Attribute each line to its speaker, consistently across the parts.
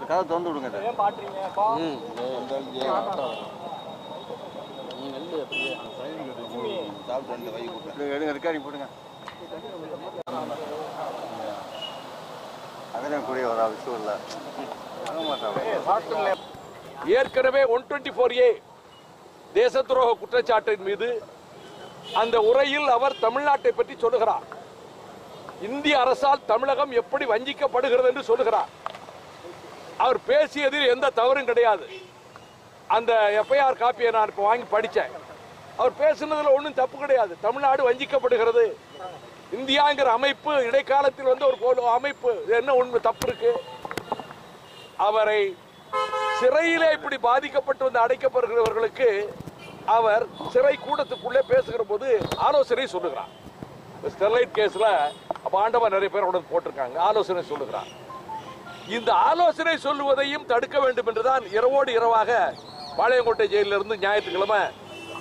Speaker 1: கதை திறந்து விடுங்க. இது. எடுங்க ரெக்கார்டிங் போடுங்க அதான் கூடிய ஒரு விஷயம் இல்லை
Speaker 2: ஏற்கனவே ஒன் டுவெண்ட்டி ஃபோர் ஏ தேச துரோக குற்றச்சாட்டின் மீது அந்த உரையில் அவர் தமிழ்நாட்டை பற்றி சொல்லுகிறார். இந்திய அரசால் தமிழகம் எப்படி வஞ்சிக்கப்படுகிறது என்று சொல்லுகிறார். அவர் பேசியதில் எந்த தவறும் கிடையாது. அந்த எஃப்ஐஆர் காப்பியை நான் இப்போ வாங்கி படித்தேன் அவர் பேசுனதுல ஒன்றும் தப்பு கிடையாது. தமிழ்நாடு வஞ்சிக்கப்படுகிறது. இந்தியாங்கிற அமைப்பு இடைக்காலத்தில் வந்து ஒரு போல அமைப்பு இது என்ன உண்மை தப்பு இருக்கு? அவரை சிறையிலே இப்படி பாதிக்கப்பட்டு வந்து அடைக்கப்படுகிறவர்களுக்கு அவர் சிறை கூடத்துக்குள்ளே பேசுகிற போது ஆலோசனை சொல்லுகிறார். இந்த ஸ்டெர்லைட் கேஸ்ல அப்போ ஆண்டவா நிறைய பேர் உடனே போட்டிருக்காங்க. ஆலோசனை சொல்லுகிறார். இந்த ஆலோசனை சொல்லுவதையும் தடுக்க வேண்டும் என்றுதான் இரவோடு இரவாக பாளையங்கோட்டை ஜெயிலிருந்து ஞாயிற்றுக்கிழமை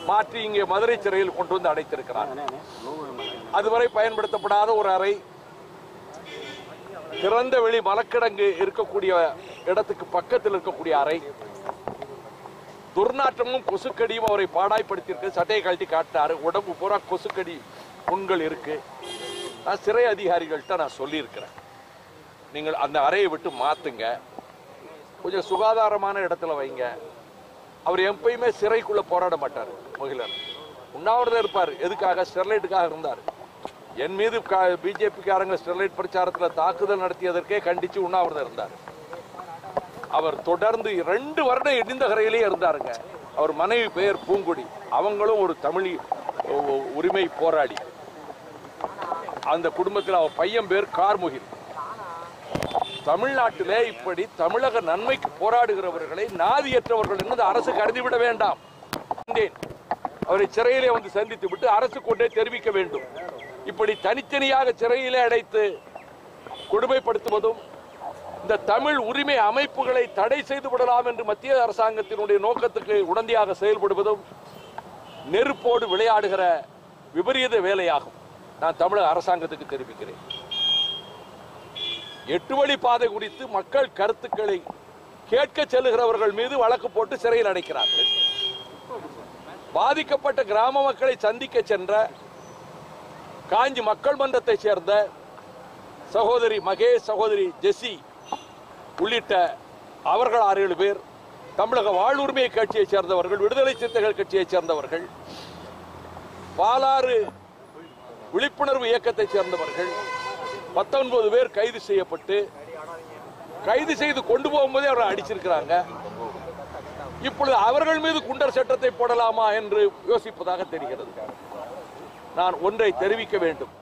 Speaker 2: மாற்றி இங்கே மதுரை சிறையில் கொண்டு வந்து அடைத்திருக்கிறார். அதுவரை பயன்படுத்தப்படாத ஒரு அறை திறந்த வெளி மலக்கிடங்கு இருக்கக்கூடிய இடத்துக்கு பக்கத்தில் இருக்கக்கூடிய அறை துர்நாற்றமும் கொசுக்கடியும் அவரை பாடாய்படுத்தியிருக்கு சட்டையை கழட்டி காட்டினாரு உடம்பு பூரா கொசுக்கடி புண்கள் இருக்கு. நான் சிறை அதிகாரிகள்கிட்ட நான் சொல்லியிருக்கிறேன். நீங்கள் அந்த அறையை விட்டு மாற்றுங்க கொஞ்சம் சுகாதாரமான இடத்துல வைங்க. அவர் எப்பயுமே சிறைக்குள்ளே போராட மாட்டார் மகிழர் உண்ணாவிரதம் இருப்பார். எதுக்காக? ஸ்டெர்லைட்டுக்காக இருந்தார். என் மீது பிஜேபிக்காரங்க ஸ்டெர்லைட் பிரச்சாரத்தில் தாக்குதல் நடத்தியதற்கே கண்டித்து உண்ணாவிரதம் இருந்தார். அவர் தொடர்ந்து ரெண்டு வருடம் இடிந்தகரையிலே இருந்தாருங்க. அவர் மனைவி பெயர் பூங்குடி. அவங்களும் ஒரு தமிழ் உரிமை போராடி அந்த குடும்பத்தில் அவர் பையன் பேர் கார்முகில். தமிழ்நாட்டிலே இப்படி தமிழக நன்மைக்கு போராடுகிறவர்களை நாதியற்றவர்கள் என்று அரசு கருதிவிட வேண்டாம். அவரை சிறையிலே வந்து சந்தித்து விட்டு அரசு கொண்டே தெரிவிக்க வேண்டும். இப்படி தனித்தனியாக சிறையிலே அடைத்து கொடுமைப்படுத்துவதும் இந்த தமிழ் உரிமை அமைப்புகளை தடை செய்து விடலாம் என்று மத்திய அரசாங்கத்தினுடைய நோக்கத்துக்கு உடந்தையாக செயல்படுவதும் நெருப்போடு விளையாடுகிற விபரீத வேலையாகும். நான் தமிழக அரசாங்கத்துக்கு தெரிவிக்கிறேன். எட்டு வழி பாதை குறித்து மக்கள் கருத்துக்களை கேட்க செல்லுகிறவர்கள் மீது வழக்கு போட்டு சிறையில் அடைக்கிறார்கள். பாதிக்கப்பட்ட கிராம மக்களை சந்திக்க சென்ற காஞ்சி மக்கள் மன்றத்தை சேர்ந்த சகோதரி மகேஷ் சகோதரி ஜெசி உள்ளிட்ட அவர்கள் ஆறு ஏழு பேர் தமிழக வாழ்வுரிமை கட்சியைச் சேர்ந்தவர்கள் விடுதலை சிறுத்தைகள் கட்சியைச் சேர்ந்தவர்கள் பாலாறு விழிப்புணர்வு இயக்கத்தைச் சேர்ந்தவர்கள் பத்தொன்பது பேர் கைது செய்யப்பட்டு கைது செய்து கொண்டு போகும்போதே அவரை அடிச்சிருக்கிறாங்க. இப்பொழுது அவர்கள் மீது குண்டர் சட்டத்தை போடலாமா என்று யோசிப்பதாக தெரிகிறது. நான் ஒன்றை தெரிவிக்க வேண்டும்.